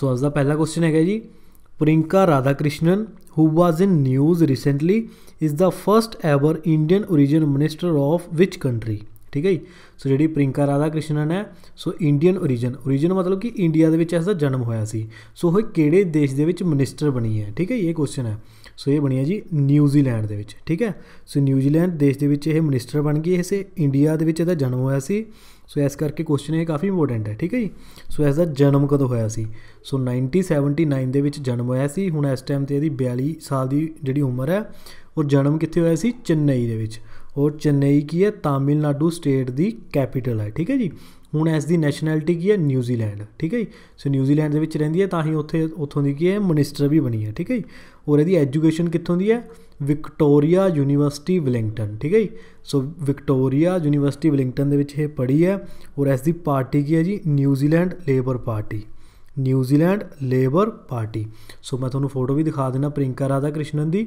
ਸੋ ਅੱਜ ਦਾ ਪਹਿਲਾ ਕੁਐਸਚਨ ਹੈਗਾ ਜੀ। Priyanka Radhakrishnan who was in news recently is the first ever Indian origin minister of which country ਠੀਕ ਹੈ ਜੀ? ਸੋ ਜਿਹੜੀ ਪ੍ਰਿੰਕਾ ਰਾਧਾ ਕ੍ਰਿਸ਼ਨਨ ਹੈ ਸੋ ਇੰਡੀਅਨ origin origin ਮਤਲਬ ਕਿ ਇੰਡੀਆ ਦੇ ਵਿੱਚ ਇਸ ਦਾ ਜਨਮ ਹੋਇਆ ਸੀ। ਸੋ ਉਹ ਕਿਹੜੇ ਦੇਸ਼ ਦੇ ਵਿੱਚ ਮਿਨਿਸਟਰ ਬਣੀ ਹੈ? ਠੀਕ ਹੈ ਇਹ ਕੁਐਸਚਨ ਹੈ। ਸੋ ਇਹ ਬਣੀ ਹੈ ਜੀ ਨਿਊਜ਼ੀਲੈਂਡ ਦੇ ਵਿੱਚ। ਠੀਕ ਹੈ? ਸੋ ਨਿਊਜ਼ੀਲੈਂਡ ਦੇਸ਼ ਦੇ ਵਿੱਚ ਇਹ ਮਿਨਿਸਟਰ ਬਣ ਗਈ ਇਸੇ ਇੰਡੀਆ ਦੇ ਵਿੱਚ ਇਹਦਾ ਜਨਮ ਹੋਇਆ ਸੀ। ਸੋ ਇਸ ਕਰਕੇ ਕੁਐਸਚਨ ਇਹ ਕਾਫੀ ਇੰਪੋਰਟੈਂਟ ਹੈ, ਠੀਕ ਹੈ ਜੀ? ਸੋ ਇਸ ਦਾ ਜਨਮ ਕਦੋਂ ਹੋਇਆ ਸੀ? ਸੋ 1979 ਦੇ ਵਿੱਚ ਜਨਮ ਹੋਇਆ ਸੀ, ਹੁਣ ਇਸ ਟਾਈਮ ਤੇ ਇਹਦੀ 42 ਸਾਲ ਦੀ ਜਿਹੜੀ ਉਮਰ ਹੈ, ਔਰ ਜਨਮ ਕਿੱਥੇ ਹੋਇਆ ਸੀ? ਚੇਨਈ ਦੇ ਵਿੱਚ। ਔਰ ਚੇਨਈ ਕੀ ਹੈ? ਤਾਮਿਲਨਾਡੂ ਸਟੇਟ ਦੀ ਕੈਪੀਟਲ ਹੈ, ਠੀਕ ਹੈ ਜੀ? ਹੁਣ ਇਸ ਦੀ ਨੈਸ਼ਨੈਲਿਟੀ ਕੀ ਹੈ? ਨਿਊਜ਼ੀਲੈਂਡ ਠੀਕ ਹੈ ਜੀ? ਸੋ ਨਿਊਜ਼ੀਲੈਂਡ ਦੇ ਵਿੱਚ ਰਹਿੰਦੀ ਹੈ, ਤਾਂ ਹੀ ਉੱਥੇ, ਉੱਥੋਂ ਦੀ ਕੀ ਹੈ? ਮਿਨਿਸਟਰ ਵੀ ਬਣੀ ਹੈ, ਠੀਕ ਹੈ ਜੀ? ਔਰ ਇਹਦੀ ਐਜੂਕੇਸ਼ਨ ਕਿੱਥੋਂ ਦੀ ਹੈ? ਵਿਕਟੋਰੀਆ ਯੂਨੀਵਰਸਿਟੀ ਵਿਲਿੰਗਟਨ, ਠੀਕ ਹੈ ਜੀ? ਸੋ ਵਿਕਟੋਰੀਆ ਯੂਨੀਵਰਸਿਟੀ ਵਿਲਿੰਗਟਨ ਦੇ ਵਿੱਚ ਇਹ ਪੜ੍ਹੀ ਹੈ ਔਰ ਇਸ ਦੀ ਪਾਰਟੀ ਕੀ ਹੈ ਜੀ? New Zealand Labour party. New Zealand Labour party. So ਮੈਂ ਤੁਹਾਨੂੰ ਫੋਟੋ ਵੀ ਦਿਖਾ ਦੇਣਾ ਪ੍ਰਿੰਕਾ ਰਾਧਾ ਕ੍ਰਿਸ਼ਨਨ ਦੀ।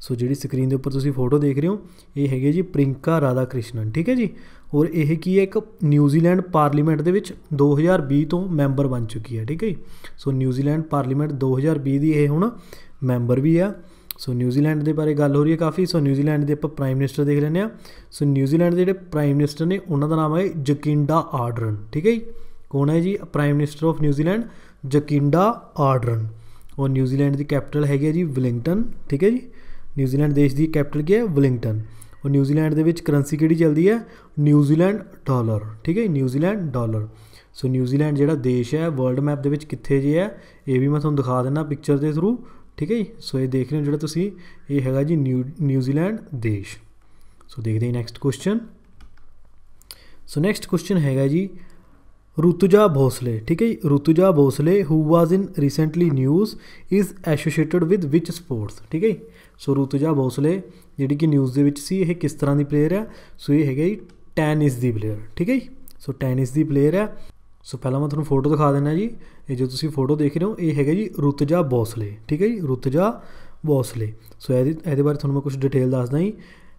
ਸੋ ਜਿਹੜੀ ਸਕਰੀਨ ਦੇ ਉੱਪਰ ਤੁਸੀਂ ਫੋਟੋ ਦੇਖ ਰਹੇ ਹੋ, ਇਹ ਹੈਗੇ ਜੀ ਪ੍ਰਿੰਕਾ ਰਾਧਾ ਕ੍ਰਿਸ਼ਨਨ ਠੀਕ ਹੈ ਜੀ? ਔਰ ਇਹ ਕੀ ਹੈ ਇੱਕ ਨਿਊਜ਼ੀਲੈਂਡ ਪਾਰਲੀਮੈਂਟ ਦੇ ਵਿੱਚ 2020 ਤੋਂ ਮੈਂਬਰ ਬਣ ਚੁੱਕੀ ਹੈ, ਠੀਕ ਹੈ ਜੀ? ਸੋ ਨਿਊਜ਼ੀਲੈਂਡ ਪਾਰਲੀਮੈਂਟ 2020 ਦੀ ਇਹ ਹੁਣ ਮੈਂਬਰ ਵੀ ਆ। ਸੋ ਨਿਊਜ਼ੀਲੈਂਡ ਦੇ ਬਾਰੇ ਗੱਲ ਹੋ ਰਹੀ ਹੈ ਕਾਫੀ। ਸੋ ਨਿਊਜ਼ੀਲੈਂਡ ਦੇ ਆਪਾਂ ਪ੍ਰਾਈਮ ਮਿਨਿਸਟਰ ਦੇਖ ਲੈਂਦੇ ਆ ਸੋ ਨਿਊਜ਼ੀਲੈਂਡ ਦੇ ਜਿਹੜੇ ਪ੍ਰਾਈਮ ਮਿਨਿਸਟਰ ਨੇ, ਉਹਨਾਂ ਦਾ ਨਾਮ ਹੈ ਜਕਿੰਡਾ ਆਰਡਰਨ। ਠੀਕ ਹੈ ਜੀ? ਕੌਣ ਹੈ ਜੀ? Prime minister of New Zealand, Jacinda Ardern. ਔਰ ਨਿਊਜ਼ੀਲੈਂਡ ਦੀ ਕੈਪੀਟਲ ਹੈਗੀ ਹੈ ਜੀ, ਵਿਲਿੰਗਟਨ। ਠੀਕ ਹੈ ਜੀ? ਨਿਊਜ਼ੀਲੈਂਡ ਦੇਸ਼ ਦੀ ਕੈਪੀਟਲ ਕੀ ਹੈ? ਵਿਲਿੰਗਟਨ। ਔਰ ਨਿਊਜ਼ੀਲੈਂਡ ਦੇ ਵਿੱਚ ਕਰੰਸੀ ਕਿਹੜੀ ਚੱਲਦੀ ਹੈ? New Zealand dollar. ਠੀਕ ਹੈ ਨਿਊਜ਼ੀਲੈਂਡ ਡਾਲਰ। ਸੋ ਨਿਊਜ਼ੀਲੈਂਡ ਜਿਹੜਾ ਦੇਸ਼ ਹੈ, ਵਰਲਡ ਮੈਪ ਦੇ ਵਿੱਚ ਕਿੱਥੇ ਜੇ ਹੈ, ਇਹ ਵੀ ਮੈਂ ਤੁਹਾਨੂੰ ਦਿਖਾ ਦਿੰਦਾ ਪਿਕਚਰ ਦੇ ਥਰੂ ਠੀਕ ਹੈ ਜੀ? ਸੋ ਇਹ ਦੇਖ ਰਹੇ ਹੋ ਜਿਹੜਾ ਤੁਸੀਂ, ਇਹ ਹੈਗਾ ਜੀ ਨਿਊ ਨਿਊਜ਼ੀਲੈਂਡ ਦੇਸ਼। ਸੋ ਦੇਖਦੇ ਹਾਂ next question so next question ਹੈਗਾ ਜੀ ਰੁਤੁਜਾ ਭੋਸਲੇ, ਠੀਕ ਹੈ ਜੀ? Rutuja Bhosale who was in recently news is associated with which sports ਠੀਕ ਹੈ ਜੀ? ਸੋ ਰੁਤੁਜਾ ਭੋਸਲੇ, ਜਿਹੜੀ ਕਿ ਨਿਊਜ਼ ਦੇ ਵਿੱਚ ਸੀ, ਇਹ ਕਿਸ ਤਰ੍ਹਾਂ ਦੀ ਪਲੇਅਰ ਹੈ? ਸੋ ਇਹ ਹੈਗਾ ਜੀ ਟੈਨਿਸ ਦੀ ਪਲੇਅਰ ਠੀਕ ਹੈ ਜੀ? ਸੋ ਟੈਨਿਸ ਦੀ ਪਲੇਅਰ ਹੈ। ਸੋ ਪਹਿਲਾਂ ਮੈਂ ਤੁਹਾਨੂੰ ਫੋਟੋ ਦਿਖਾ ਦਿੰਦਾ ਜੀ। ਇਹ ਜੋ ਤੁਸੀਂ ਫੋਟੋ ਦੇਖ ਰਹੇ ਹੋ, ਇਹ ਹੈਗਾ ਜੀ ਰੁਤਜਾ ਬੌਸਲੇ, ਠੀਕ ਹੈ ਜੀ? ਰੁਤਜਾ ਬੌਸਲੇ। ਸੋ ਇਹਦੇ ਇਹਦੇ ਬਾਰੇ ਤੁਹਾਨੂੰ ਮੈਂ ਕੁਝ ਡਿਟੇਲ ਦੱਸਦਾ ਜੀ।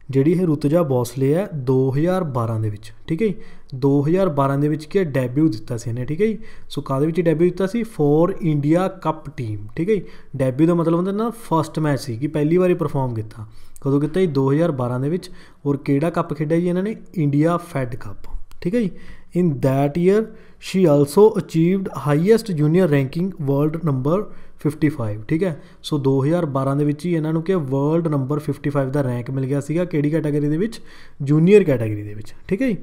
ਜਿਹੜੀ ਇਹ ਰੁਤਜਾ ਬੌਸਲੇ ਹੈ 2012 ਦੇ ਵਿੱਚ, ਠੀਕ ਹੈ ਜੀ? 2012 ਦੇ ਵਿੱਚ ਕੀ ਡੈਬਿਊ ਦਿੱਤਾ ਸੀ ਇਹਨੇ, ਠੀਕ ਹੈ ਜੀ? ਸੋ ਕਾਦੇ ਵਿੱਚ ਡੈਬਿਊ ਦਿੱਤਾ ਸੀ? ਫੋਰ ਇੰਡੀਆ ਕੱਪ ਟੀਮ ਠੀਕ ਹੈ ਜੀ? ਡੈਬਿਊ ਦਾ ਮਤਲਬ ਹੁੰਦਾ ਨਾ ਫਰਸਟ ਮੈਚ ਸੀ, ਕਿ ਪਹਿਲੀ ਵਾਰੀ ਪਰਫਾਰਮ ਕੀਤਾ। ਕਦੋਂ ਕੀਤਾ ਜੀ? 2012 ਦੇ ਵਿੱਚ। ਔਰ ਕਿਹੜਾ ਕੱਪ ਖੇਡਿਆ ਜੀ ਇਹਨਾਂ ਨੇ? ਇੰਡੀਆ ਫੈਡ ਕੱਪ ਠੀਕ ਹੈ ਜੀ। ਇਨ that year, she also achieved highest junior ranking world number 55 ਠੀਕ ਹੈ। ਸੋ 2012 ਦੇ ਵਿੱਚ ਹੀ ਇਹਨਾਂ ਨੂੰ ਕਿ ਵਰਲਡ ਨੰਬਰ 55 ਦਾ ਰੈਂਕ ਮਿਲ ਗਿਆ ਸੀਗਾ ਕਿਹੜੀ ਕੈਟਾਗਰੀ ਦੇ ਵਿੱਚ? ਜੂਨੀਅਰ ਕੈਟਾਗਰੀ ਦੇ ਵਿੱਚ, ਠੀਕ ਹੈ ਜੀ।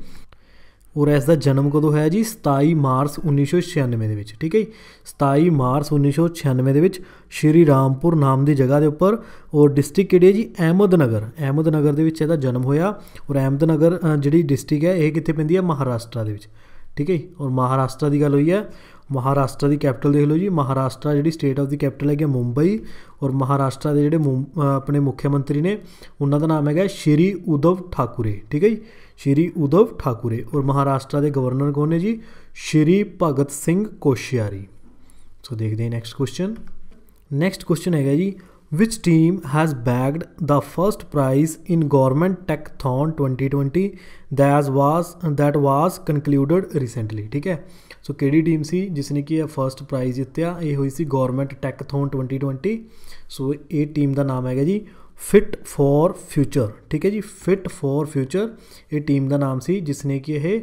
ਔਰ ਇਸ ਦਾ ਜਨਮ ਕਦੋਂ ਹੋਇਆ ਜੀ? 27 ਮਾਰਚ 1996 ਦੇ ਵਿੱਚ, ਠੀਕ ਹੈ ਜੀ? 27 ਮਾਰਚ 1996 ਦੇ ਵਿੱਚ ਸ਼੍ਰੀ ਰਾਮਪੁਰ ਨਾਮ ਦੀ ਜਗ੍ਹਾ ਦੇ ਉੱਪਰ ਔਰ ਡਿਸਟ੍ਰਿਕਟ ਕਿਹੜੀ ਹੈ ਜੀ? ਅਹਿਮਦਨਗਰ। ਅਹਿਮਦਨਗਰ ਦੇ ਵਿੱਚ ਇਹਦਾ ਜਨਮ ਹੋਇਆ ਔਰ ਅਹਿਮਦਨਗਰ ਜਿਹੜੀ ਡਿਸਟ੍ਰਿਕਟ ਹੈ ਇਹ ਕਿੱਥੇ ਪੈਂਦੀ ਹੈ? ਮਹਾਰਾਸ਼ਟਰ ਦੇ ਵਿੱਚ, ਠੀਕ ਹੈ ਜੀ? ਔਰ ਮਹਾਰਾਸ਼ਟਰ ਦੀ ਗੱਲ ਹੋਈ ਹੈ, ਮਹਾਰਾਸ਼ਟਰ ਦੀ ਕੈਪੀਟਲ ਦੇਖ ਲਓ ਜੀ। ਮਹਾਰਾਸ਼ਟਰ ਜਿਹੜੀ ਸਟੇਟ ਆਫ ਦੀ ਕੈਪੀਟਲ ਹੈਗੀ ਮੁੰਬਈ ਔਰ ਮਹਾਰਾਸ਼ਟਰ ਦੇ ਜਿਹੜੇ ਆਪਣੇ ਮੁੱਖ ਮੰਤਰੀ ਨੇ, ਉਹਨਾਂ ਦਾ ਨਾਮ ਹੈਗਾ ਸ਼੍ਰੀ ਉਦਵ ਠਾਕੁਰੇ, ਠੀਕ ਹੈ ਜੀ? ਸ਼੍ਰੀ ਉਦਵ ਠਾਕੁਰੇ ਔਰ ਮਹਾਰਾਸ਼ਟਰ ਦੇ ਗਵਰਨਰ ਕੌਣ ਨੇ ਜੀ? ਸ਼੍ਰੀ ਭਗਤ ਸਿੰਘ ਕੋਸ਼ਿਆਰੀ। ਸੋ ਦੇਖਦੇ ਹਾਂ ਨੈਕਸਟ ਕੁਐਸਚਨ ਨੈਕਸਟ ਕੁਐਸਚਨ ਹੈਗਾ ਜੀ, which team has bagged the first prize in government techthon 2020 that was that was concluded recently ਠੀਕ ਹੈ ਸੋ ਕਿਹੜੀ ਟੀਮ ਸੀ ਜਿਸ ਨੇ ਕਿ ਇਹ ਫਰਸਟ ਪ੍ਰਾਈਜ਼ ਜਿੱਤਿਆ ਇਹ ਹੋਈ ਸੀ ਗਵਰਨਮੈਂਟ ਟੈਕਥੋਨ 2020 ਸੋ ਇਹ ਟੀਮ ਦਾ ਨਾਮ ਹੈਗਾ ਜੀ ਫਿਟ ਫॉर ਫਿਊਚਰ ਠੀਕ ਹੈ ਜੀ ਫਿਟ ਫॉर ਫਿਊਚਰ ਇਹ ਟੀਮ ਦਾ ਨਾਮ ਸੀ ਜਿਸ ਨੇ ਕਿ ਇਹ